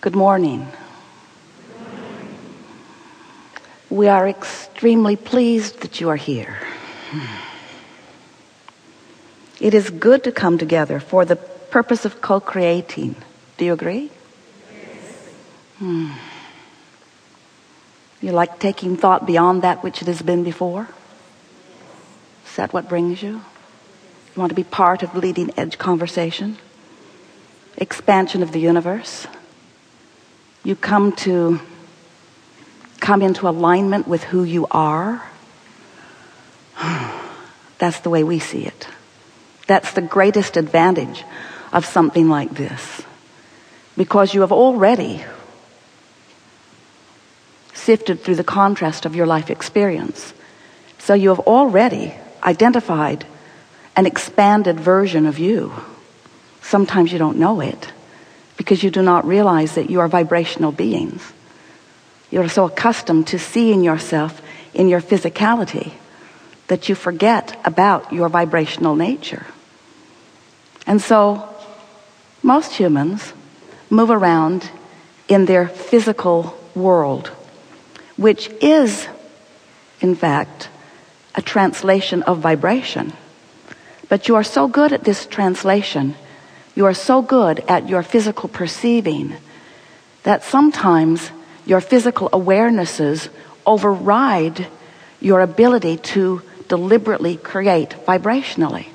Good morning. We are extremely pleased that you are here. It is good to come together for the purpose of co creating. Do you agree? Hmm. You like taking thought beyond that which it has been before? Is that what brings you? You want to be part of leading edge conversation? Expansion of the universe? You come to come into alignment with who you are? That's the way we see it. That's the greatest advantage of something like this. Because you have already sifted through the contrast of your life experience. So you have already identified an expanded version of you. Sometimes you don't know it because you do not realize that you are vibrational beings. You're so accustomed to seeing yourself in your physicality that you forget about your vibrational nature. And so most humans move around in their physical world, which is, in fact, a translation of vibration. But you are so good at this translation, you are so good at your physical perceiving, that sometimes your physical awarenesses override your ability to deliberately create vibrationally.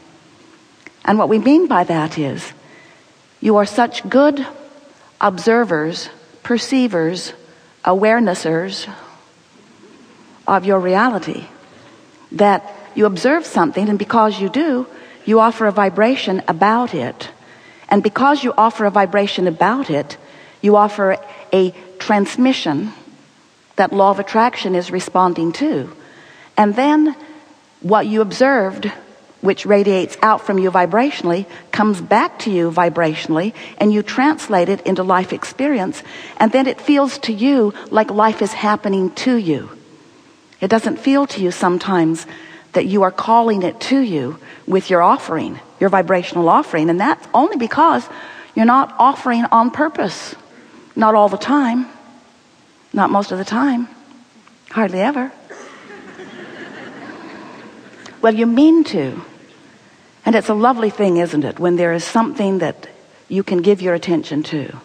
And what we mean by that is you are such good observers, perceivers, awarenessers of your reality that you observe something, and because you do, you offer a vibration about it. And because you offer a vibration about it, you offer a transmission that law of attraction is responding to. And then what you observed, which radiates out from you vibrationally, comes back to you vibrationally, and you translate it into life experience. And then it feels to you like life is happening to you. It doesn't feel to you sometimes that you are calling it to you with your offering, your vibrational offering. And that's only because you're not offering on purpose. Not all the time. Not most of the time. Hardly ever. well, you mean to. And it's a lovely thing, isn't it, when there is something that you can give your attention to.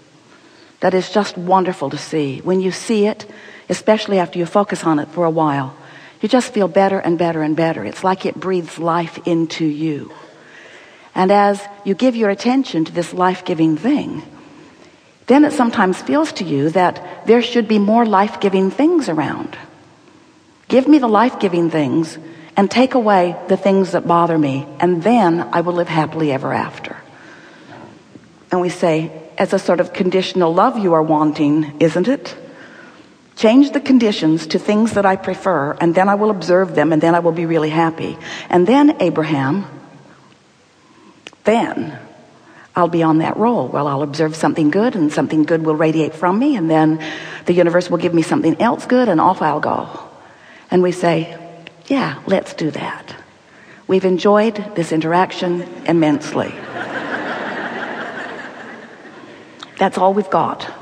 That is just wonderful to see. When you see it, especially after you focus on it for a while, you just feel better and better and better. It's like it breathes life into you. And as you give your attention to this life giving thing, then it sometimes feels to you that there should be more life giving things around. Give me the life giving things and take away the things that bother me, and then I will live happily ever after. And we say, as a sort of conditional love you are wanting, isn't it? Change the conditions to things that I prefer, and then I will observe them, and then I will be really happy. And then, Abraham, then I'll be on that roll. Well, I'll observe something good, and something good will radiate from me, and then the universe will give me something else good, and off I'll go. And we say, yeah, let's do that. We've enjoyed this interaction immensely. That's all we've got.